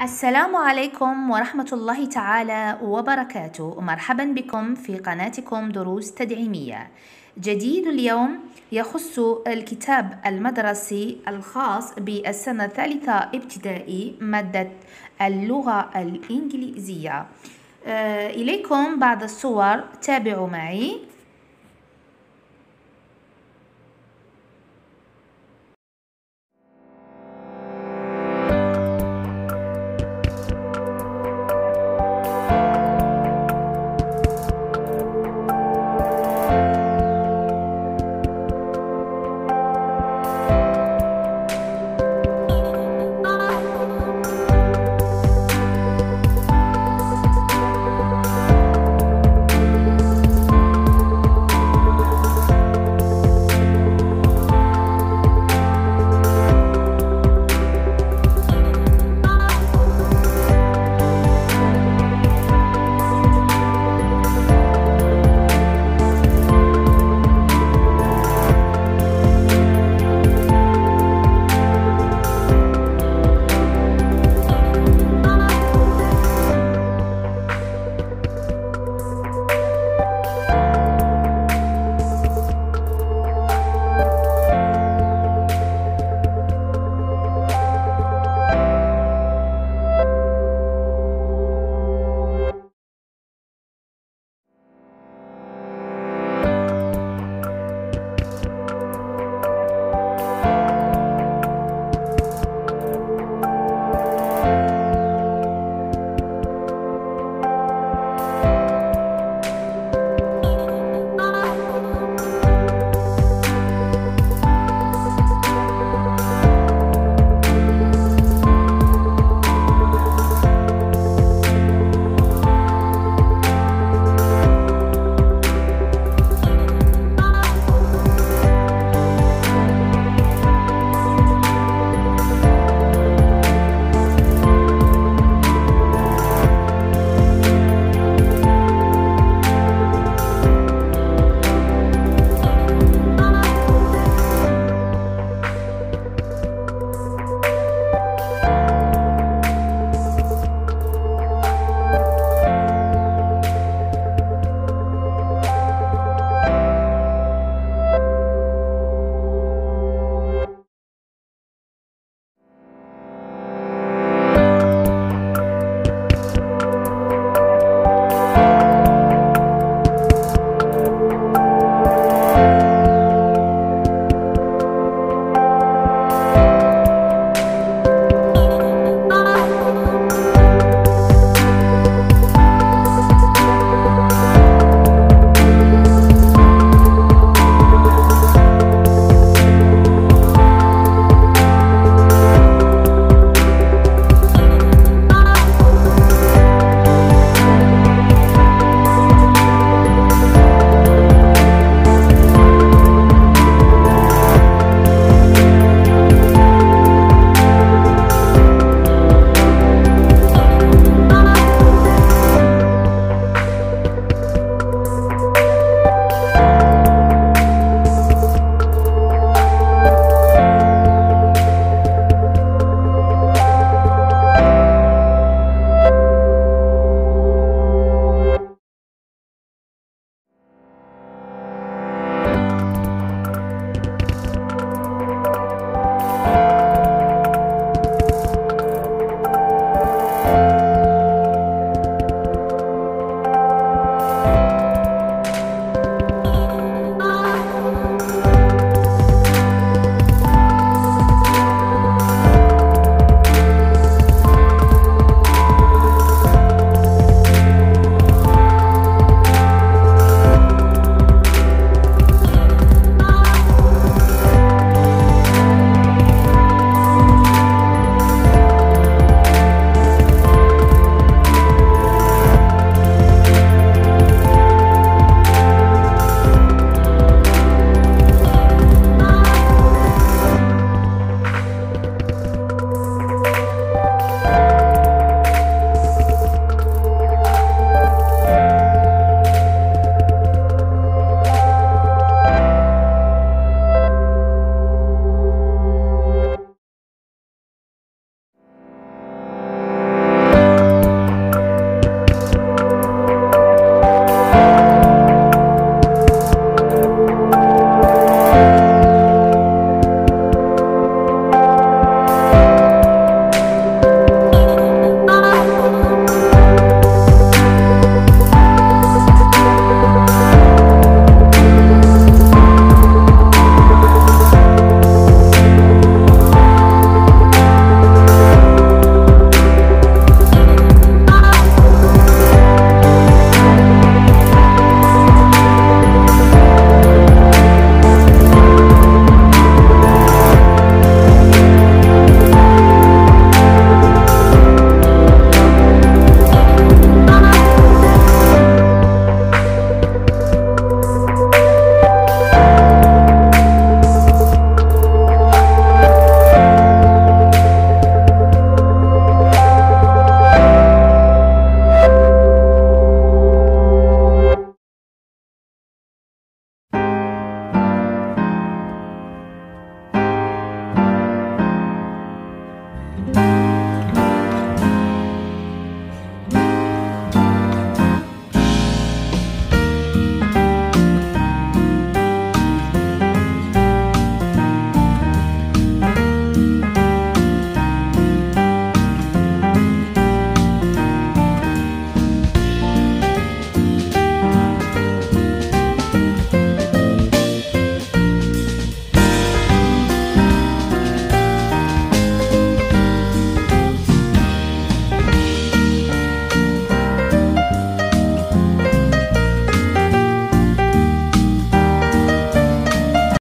السلام عليكم ورحمة الله تعالى وبركاته. مرحبا بكم في قناتكم دروس تدعيمية. جديد اليوم يخص الكتاب المدرسي الخاص بالسنة الثالثة ابتدائي مادة اللغة الإنجليزية. آه، إليكم بعض الصور. تابعوا معي.